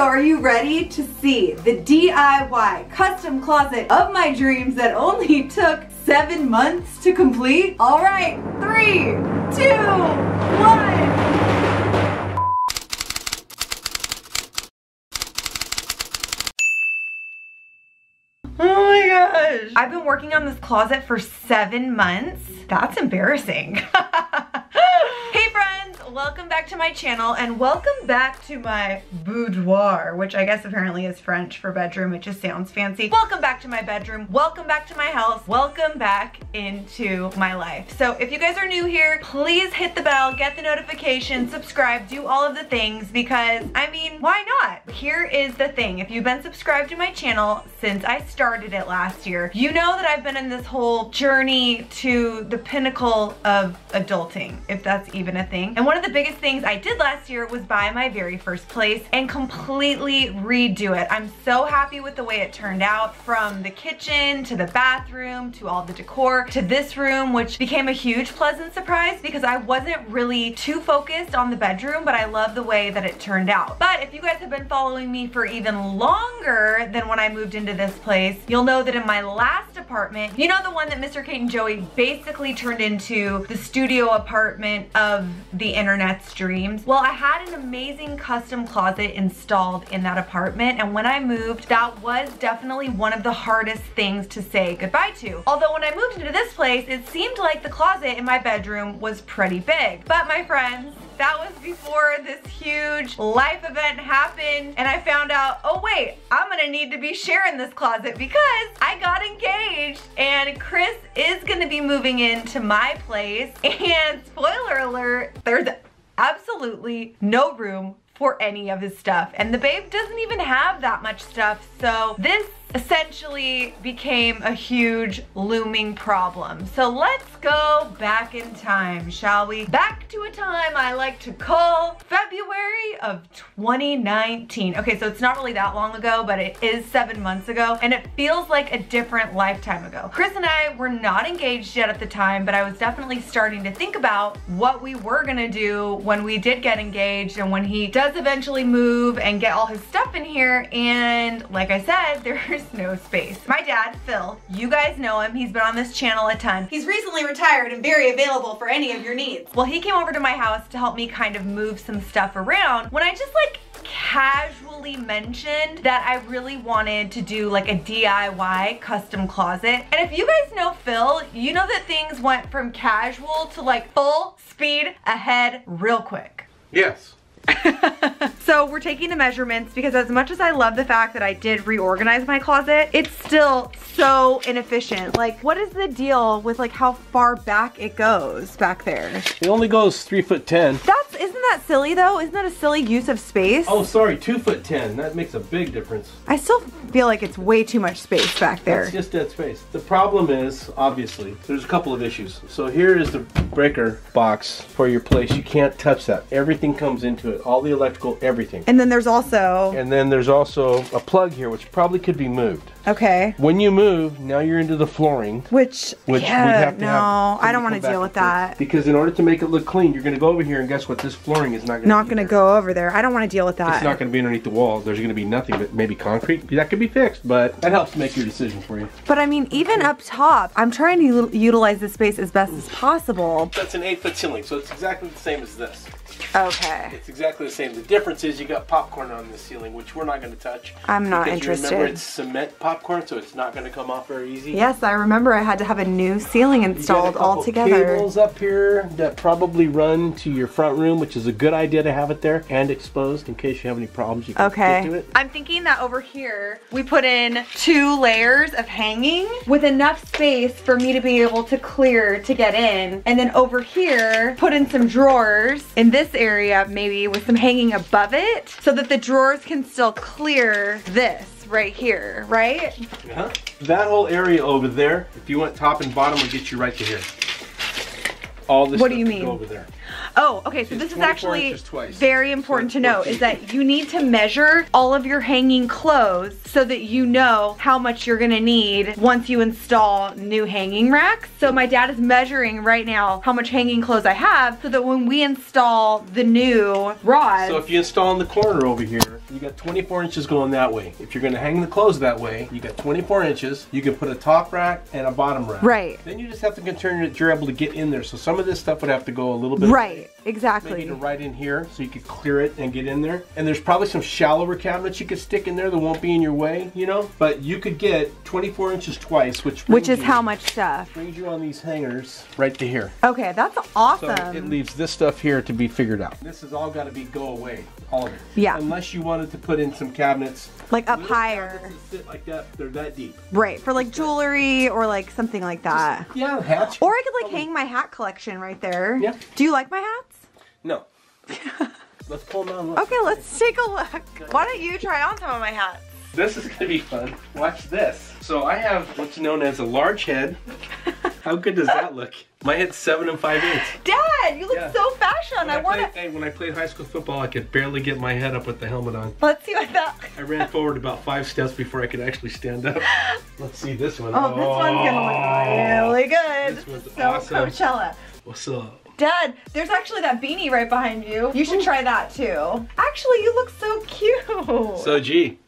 So are you ready to see the DIY custom closet of my dreams that only took seven months to complete? All right, three, two, one. Oh my gosh. I've been working on this closet for seven months. That's embarrassing. welcome back to my channel and welcome back to my boudoir, which I guess apparently is French for bedroom. It just sounds fancy. Welcome back to my bedroom. Welcome back to my house. Welcome back into my life. So if you guys are new here, please hit the bell, get the notification, subscribe, do all of the things because I mean, why not? Here is the thing. If you've been subscribed to my channel since I started it last year, you know that I've been in this whole journey to the pinnacle of adulting, if that's even a thing. And one of the biggest things I did last year was buy my very first place and completely redo it. I'm so happy with the way it turned out from the kitchen to the bathroom to all the decor to this room, which became a huge pleasant surprise because I wasn't really too focused on the bedroom, but I love the way that it turned out. But if you guys have been following me for even longer than when I moved into this place, you'll know that in my last apartment, you know the one that Mr. Kate and Joey basically turned into the studio apartment of the internet's dreams? Well, I had an amazing custom closet installed in that apartment, and when I moved, that was definitely one of the hardest things to say goodbye to. Although when I moved into this place, it seemed like the closet in my bedroom was pretty big. But my friends, that was before this huge life event happened and I found out, oh wait, I'm gonna need to be sharing this closet because I got engaged and Chris is gonna be moving into my place and spoiler alert, there's absolutely no room for any of his stuff. And the babe doesn't even have that much stuff. So this essentially became a huge looming problem. So let's go back in time, shall we? Back to a time I like to call February of 2019. Okay, so it's not really that long ago, but it is seven months ago, and it feels like a different lifetime ago. Chris and I were not engaged yet at the time, but I was definitely starting to think about what we were gonna do when we did get engaged and when he does eventually move and get all his stuff in here. And like I said, there's no space. My dad, Phil, you guys know him. He's been on this channel a ton. He's recently retired and very available for any of your needs. Well, he came over to my house to help me kind of move some stuff around when I just like casually mentioned that I really wanted to do like a DIY custom closet. And if you guys know Phil, you know that things went from casual to like full speed ahead real quick. Yes. so we're taking the measurements because as much as I love the fact that I did reorganize my closet, it's still so inefficient. Like what is the deal with like how far back it goes back there? It only goes three foot 10. That's, isn't that silly though? Isn't that a silly use of space? Oh, sorry, two foot 10. That makes a big difference. I still feel like it's way too much space back there. It's just dead space. The problem is, obviously, there's a couple of issues. So here is the breaker box for your place. You can't touch that. Everything comes into it. All the electrical, everything. And then there's also... And then there's also a plug here, which probably could be moved. Okay. When you move, now you're into the flooring. Which, which yeah, we'd have to no, have, I don't want to deal with that. Because in order to make it look clean, you're going to go over here and guess what? This flooring is not going to Not going to go over there. I don't want to deal with that. It's not going to be underneath the walls. There's going to be nothing but maybe concrete. That could be fixed, but that helps make your decision for you. But I mean, even up top, I'm trying to utilize the space as best as possible. That's an 8 foot ceiling, so it's exactly the same as this. Okay. It's exactly the same. The difference is you got popcorn on the ceiling, which we're not going to touch. I'm not interested. remember it's cement popcorn, so it's not going to come off very easy. Yes, I remember I had to have a new ceiling installed altogether. cables up here that probably run to your front room, which is a good idea to have it there and exposed in case you have any problems. You can okay. get to it. I'm thinking that over here we put in two layers of hanging with enough space for me to be able to clear to get in, and then over here put in some drawers in this area maybe with some hanging above it so that the drawers can still clear this right here, right? Uh -huh. That whole area over there, if you went top and bottom, would get you right to here. All this what do you mean? over there. Oh, okay, so this is actually twice. very important to know is that you need to measure all of your hanging clothes so that you know how much you're gonna need once you install new hanging racks. So my dad is measuring right now how much hanging clothes I have so that when we install the new rod. So if you install in the corner over here, you got 24 inches going that way. If you're gonna hang the clothes that way, you got 24 inches. You can put a top rack and a bottom rack. Right. Then you just have to concern that you're able to get in there. So some of this stuff would have to go a little bit right, Maybe exactly. to right in here so you could clear it and get in there. And there's probably some shallower cabinets you could stick in there that won't be in your way, you know? But you could get 24 inches twice, which Which is you- how much stuff? brings you on these hangers right to here. Okay, that's awesome. So it leaves this stuff here to be figured out. This has all got to be go away, all of it. Yeah. Unless you wanted to put in some cabinets. like up higher. like that. They're that deep. Right, for like jewelry or like something like that. Yeah, hats. Or I could like hang my hat collection right there. Yeah. Do you like my hats? No. Let's pull them on. Look. Okay, let's take a look. Why don't you try on some of my hats? This is gonna be fun. Watch this. So I have what's known as a large head. How good does that look? My head's seven and five eighths. Dad, you look Yeah. so fashion. When I, I, wanna. played, hey, when I played high school football, I could barely get my head up with the helmet on. Let's see what that. I ran forward about five steps before I could actually stand up. Let's see this one. Oh, this one's gonna look oh. really good. This This one's so awesome. Coachella. What's up? Dad, there's actually that beanie right behind you. You should try that too. Actually, you look so cute. So G.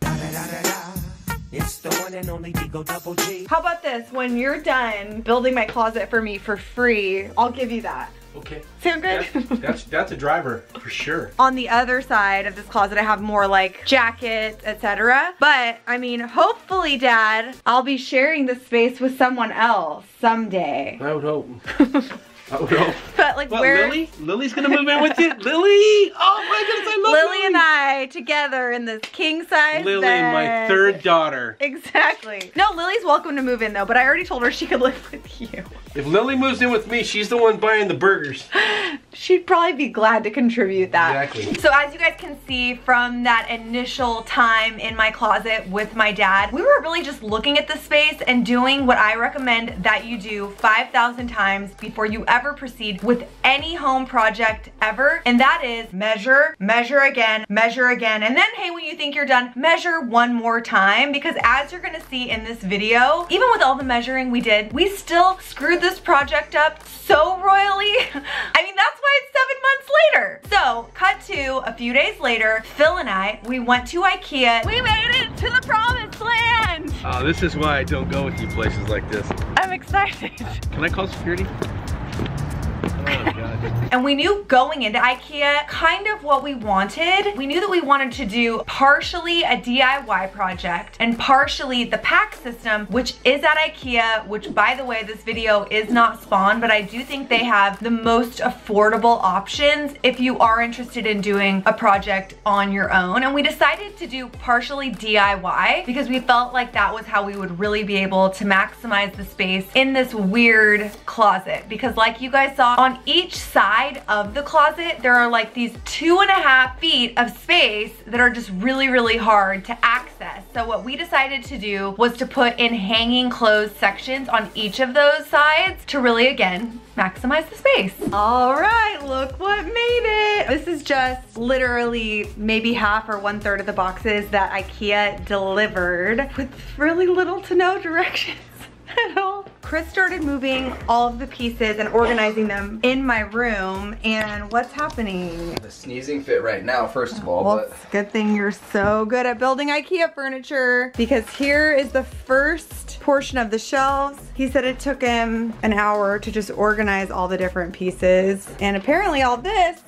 It's the one and only Digo Double G. How about this? When you're done building my closet for me for free, I'll give you that. Okay. Sound good? That's, that's that's a driver for sure. on the other side of this closet I have more like jackets, etc. But I mean, hopefully dad, I'll be sharing this space with someone else someday. I would hope. Oh, I would. But like What, where Lily? Lily's gonna move in with you? Lily! Oh my goodness, I love Lily and I together in this king size Lily, bed. my third daughter. Exactly. No, Lily's welcome to move in though, but I already told her she could live with you. If Lily moves in with me, she's the one buying the burgers. She'd probably be glad to contribute that. Exactly. So as you guys can see from that initial time in my closet with my dad, we were really just looking at the space and doing what I recommend that you do 5,000 times before you ever proceed with any home project ever. And that is measure, measure again, measure again. And then, hey, when you think you're done, measure one more time because as you're gonna see in this video, even with all the measuring we did, we still screwed this project up so royally. I mean, that's why it's seven months later. So, cut to a few days later, Phil and I, we went to Ikea. We made it to the promised land. Oh, this is why I don't go with you places like this. I'm excited. Can I call security? God. And we knew going into Ikea kind of what we wanted. We knew that we wanted to do partially a DIY project and partially the PAX system, which is at Ikea, which by the way, this video is not spawn, but I do think they have the most affordable options if you are interested in doing a project on your own. And we decided to do partially DIY because we felt like that was how we would really be able to maximize the space in this weird closet. Because like you guys saw on each side of the closet, there are like these two and a half feet of space that are just really, really hard to access. So what we decided to do was to put in hanging clothes sections on each of those sides to really, again, maximize the space. All right, look what made it. This is just literally maybe half or one third of the boxes that Ikea delivered with really little to no directions at all. Chris started moving all of the pieces and organizing them in my room and what's happening? The sneezing fit right now, first of all, Well, but it's a good thing you're so good at building IKEA furniture because here is the first portion of the shelves. He said it took him an hour to just organize all the different pieces. And apparently all this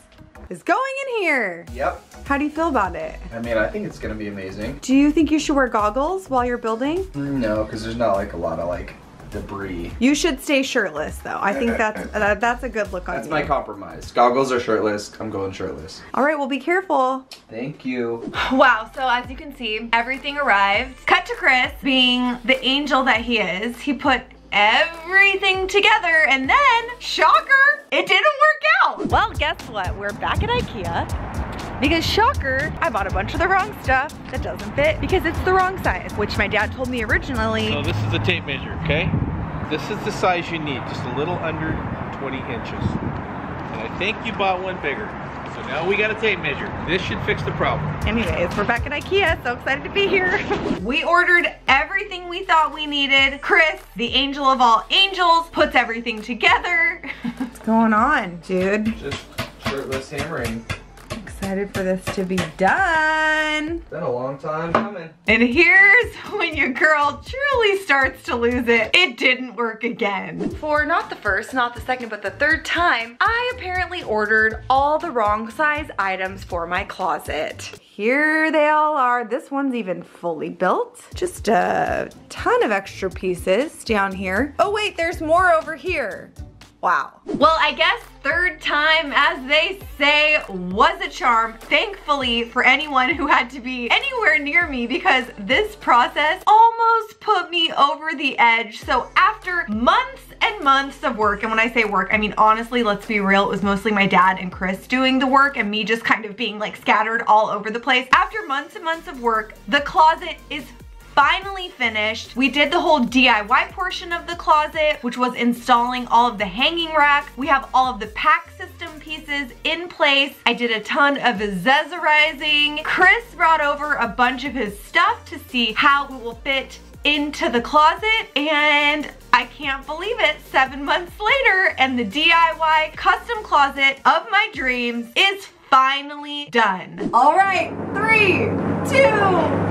is going in here. yep. How do you feel about it? I mean, I think it's gonna be amazing. Do you think you should wear goggles while you're building? No, because there's not like a lot of like debris. You should stay shirtless though. I think that's uh, that's a good look on That's you. my compromise. Goggles are shirtless. I'm going shirtless. All right, well be careful. Thank you. Wow, so as you can see, everything arrived. Cut to Chris being the angel that he is. He put everything together and then, shocker, it didn't work out. Well, guess what? We're back at Ikea. Because shocker, I bought a bunch of the wrong stuff that doesn't fit because it's the wrong size, which my dad told me originally. So this is the tape measure, okay? This is the size you need, just a little under 20 inches. And I think you bought one bigger. So now we got a tape measure. This should fix the problem. Anyways, we're back at Ikea, so excited to be here. we ordered everything we thought we needed. Chris, the angel of all angels, puts everything together. What's going on, dude? Just shirtless hammering. Excited for this to be done. It's Been a long time coming. And here's when your girl truly starts to lose it. It didn't work again. For not the first, not the second, but the third time, I apparently ordered all the wrong size items for my closet. Here they all are. This one's even fully built. Just a ton of extra pieces down here. Oh wait, there's more over here. Wow. Well, I guess third time, as they say, was a charm. Thankfully for anyone who had to be anywhere near me because this process almost put me over the edge. So after months and months of work, and when I say work, I mean honestly, let's be real, it was mostly my dad and Chris doing the work and me just kind of being like scattered all over the place. After months and months of work, the closet is finally finished. We did the whole DIY portion of the closet, which was installing all of the hanging racks. We have all of the PAX system pieces in place. I did a ton of accessorizing. Chris brought over a bunch of his stuff to see how it will fit into the closet and I can't believe it, seven months later and the DIY custom closet of my dreams is finally done. All right, three, two,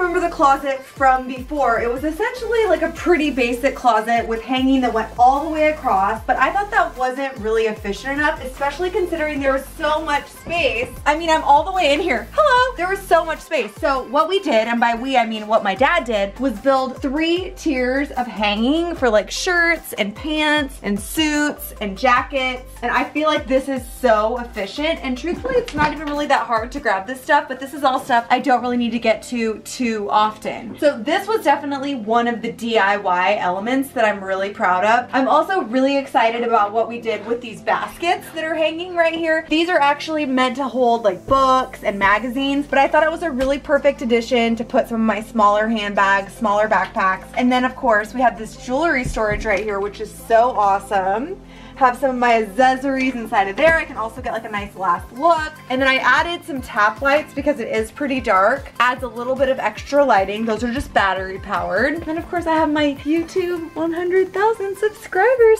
remember the closet from before, it was essentially like a pretty basic closet with hanging that went all the way across, but I thought that wasn't really efficient enough, especially considering there was so much space. I mean, I'm all the way in here. Hello! There was so much space. So what we did, and by we I mean what my dad did, was build three tiers of hanging for like shirts and pants and suits and jackets. And I feel like this is so efficient. And truthfully, it's not even really that hard to grab this stuff, but this is all stuff I don't really need to get to too often. So this was definitely one of the DIY elements that I'm really proud of. I'm also really excited about what we did with these baskets that are hanging right here. These are actually meant to hold like books and magazines, but I thought it was a really perfect addition to put some of my smaller handbags, smaller backpacks. And then of course we have this jewelry storage right here, which is so awesome have some of my accessories inside of there. I can also get like a nice last look. And then I added some tap lights because it is pretty dark. Adds a little bit of extra lighting. Those are just battery powered. And of course I have my YouTube 100,000 subscriber sign.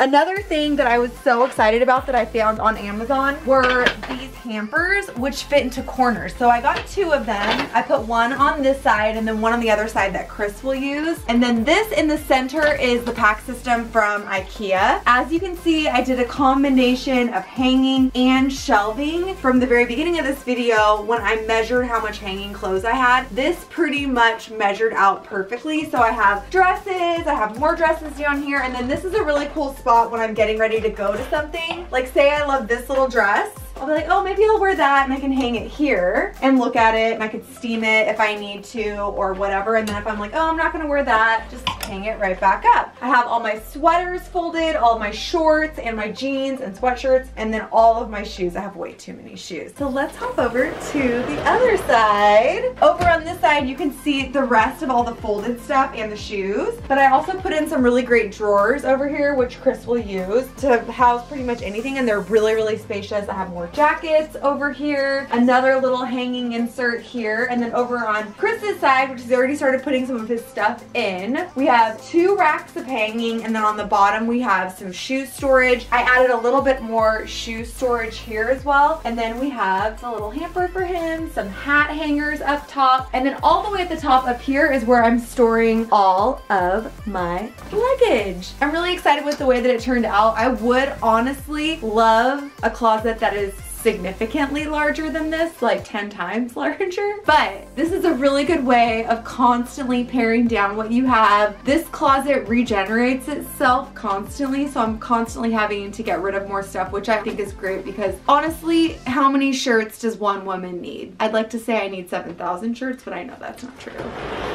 Another thing that I was so excited about that I found on Amazon were these hampers which fit into corners. So I got two of them. I put one on this side and then one on the other side that Chris will use. And then this in the center is the PAX system from Ikea. As you can see, I did a combination of hanging and shelving. From the very beginning of this video, when I measured how much hanging clothes I had, this pretty much measured out perfectly. So I have dresses, I have more dresses down here, and then this is a really cool spot when I'm getting ready to go to something. Like say I love this little dress, I'll be like, oh, maybe I'll wear that and I can hang it here and look at it and I could steam it if I need to or whatever. And then if I'm like, oh, I'm not gonna wear that, just hang it right back up. I have all my sweaters folded, all my shorts and my jeans and sweatshirts, and then all of my shoes. I have way too many shoes. So let's hop over to the other side. Over on this side, you can see the rest of all the folded stuff and the shoes. But I also put in some really great drawers over here, which Chris will use to house pretty much anything. And they're really, really spacious. I have more jackets over here, another little hanging insert here, and then over on Chris's side, which he's already started putting some of his stuff in, we have have two racks of hanging and then on the bottom we have some shoe storage. I added a little bit more shoe storage here as well. And then we have a little hamper for him, some hat hangers up top. And then all the way at the top up here is where I'm storing all of my luggage. I'm really excited with the way that it turned out. I would honestly love a closet that is significantly larger than this, like 10 times larger. But this is a really good way of constantly paring down what you have. This closet regenerates itself constantly, so I'm constantly having to get rid of more stuff, which I think is great because honestly, how many shirts does one woman need? I'd like to say I need 7,000 shirts, but I know that's not true.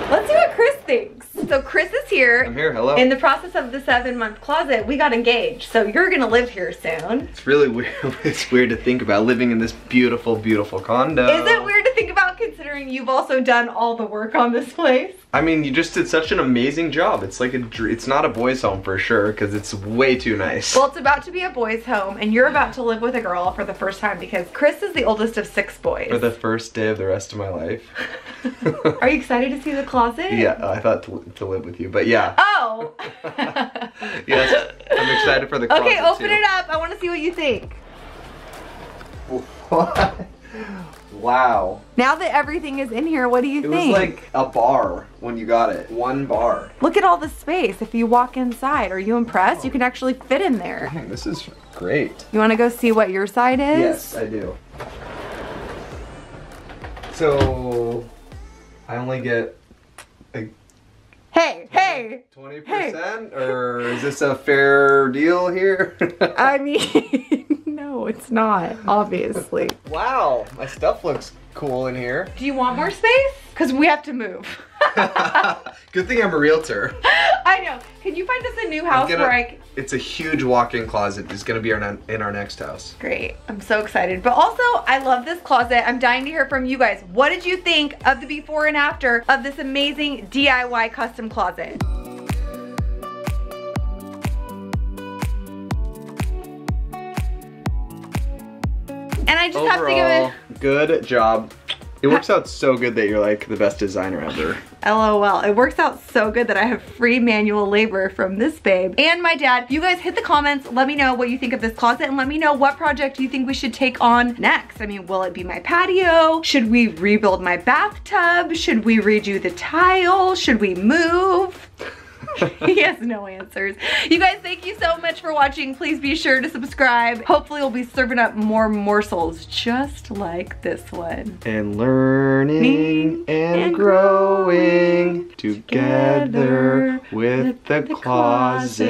Let's see what Chris thinks. So Chris is here. I'm here, hello. In the process of the seven month closet, we got engaged. So you're gonna live here soon. it's really weird. it's weird to think about living in this beautiful, beautiful condo. Is it weird to think considering you've also done all the work on this place? I mean, you just did such an amazing job. It's like a, it's not a boys' home for sure, because it's way too nice. Well, it's about to be a boys' home, and you're about to live with a girl for the first time because Chris is the oldest of six boys. for the first day of the rest of my life. Are you excited to see the closet? yeah, oh, I thought to, to live with you, but yeah. Oh! yes, I'm excited for the closet okay, open too. it up. I want to see what you think. wow. Now that everything is in here, what do you think? It was like a bar when you got it. One bar. Look at all the space. If you walk inside, are you impressed? You can oh. actually fit in there. Dang, this is great. You want to go see what your side is? Yes, I do. So, I only get a Hey, hey. 20%? Or is this a fair deal here? I mean, no, it's not, obviously. wow, my stuff looks cool in here. Do you want more space? Because we have to move. Good thing I'm a realtor. I know. Can you find us a new house gonna- where I It's a huge walk-in closet. It's gonna be our in our next house. Great. I'm so excited. But also, I love this closet. I'm dying to hear from you guys. What did you think of the before and after of this amazing DIY custom closet? And I just have to give it good job. It works out so good that you're like the best designer ever. LOL. It works out so good that I have free manual labor from this babe and my dad. You guys hit the comments. Let me know what you think of this closet and let me know what project you think we should take on next. I mean, will it be my patio? Should we rebuild my bathtub? Should we redo the tile? Should we move? he has no answers. You guys, thank you so much for watching. Please be sure to subscribe. Hopefully we'll be serving up more morsels just like this one. And learning and, and growing together together with the, the closet.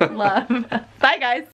Love. Bye guys.